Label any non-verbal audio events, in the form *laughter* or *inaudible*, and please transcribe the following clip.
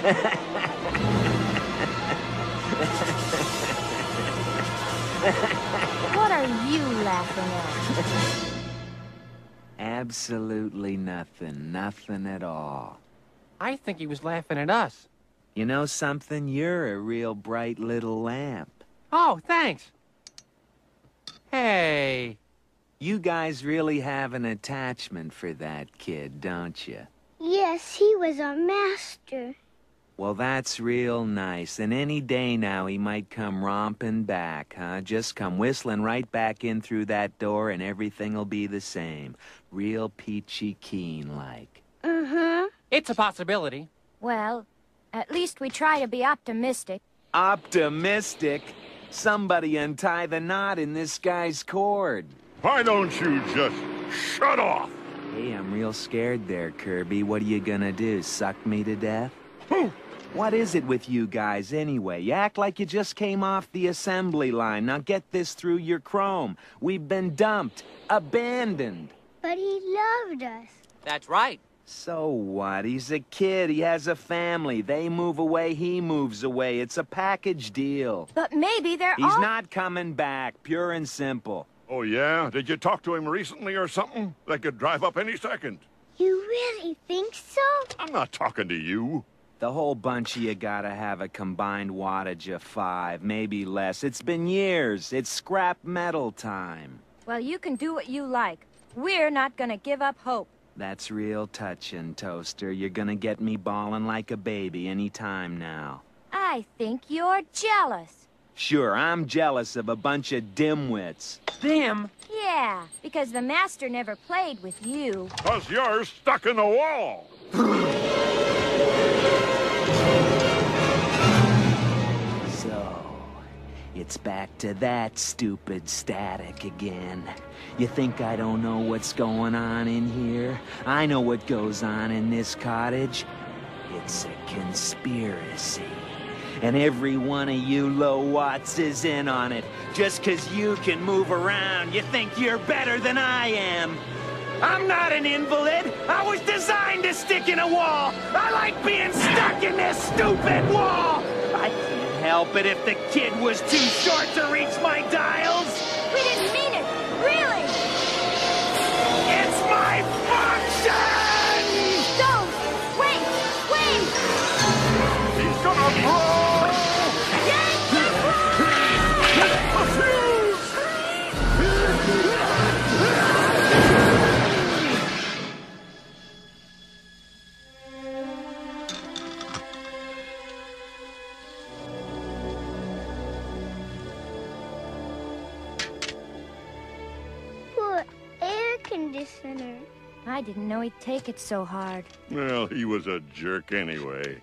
*laughs* What are you laughing at? Absolutely nothing. Nothing at all. I think he was laughing at us. You know something? You're a real bright little lamp. Oh, thanks. Hey. You guys really have an attachment for that kid, don't you? Yes, he was our master. Well, that's real nice. And any day now he might come romping back, huh? Just come whistling right back in through that door and everything'll be the same. Real peachy keen like. Uh-huh. It's a possibility. Well, at least we try to be optimistic. Optimistic? Somebody untie the knot in this guy's cord. Why don't you just shut off? Hey, I'm real scared there, Kirby. What are you gonna do, suck me to death? What is it with you guys, anyway? You act like you just came off the assembly line. Now get this through your chrome. We've been dumped, abandoned. But he loved us. That's right. So what? He's a kid. He has a family. They move away, he moves away. It's a package deal. But maybe they're He's all... not coming back, pure and simple. Oh, yeah? Did you talk to him recently or something? They could drive up any second. You really think so? I'm not talking to you. The whole bunch of you gotta have a combined wattage of five, maybe less. It's been years. It's scrap metal time. Well, you can do what you like. We're not gonna give up hope. That's real touching, Toaster. You're gonna get me bawling like a baby any time now. I think you're jealous. Sure, I'm jealous of a bunch of dimwits. Dim? Yeah, because the Master never played with you. Cause you're stuck in the wall. *laughs* it's back to that stupid static again. You think I don't know what's going on in here? I know what goes on in this cottage. It's a conspiracy. And every one of you low-watts is in on it. Just 'cause you can move around, you think you're better than I am. I'm not an invalid. I was designed to stick in a wall. I like being stuck in this stupid wall. I can't it if the kid was too short to reach conditioner. I didn't know he'd take it so hard. Well, he was a jerk anyway.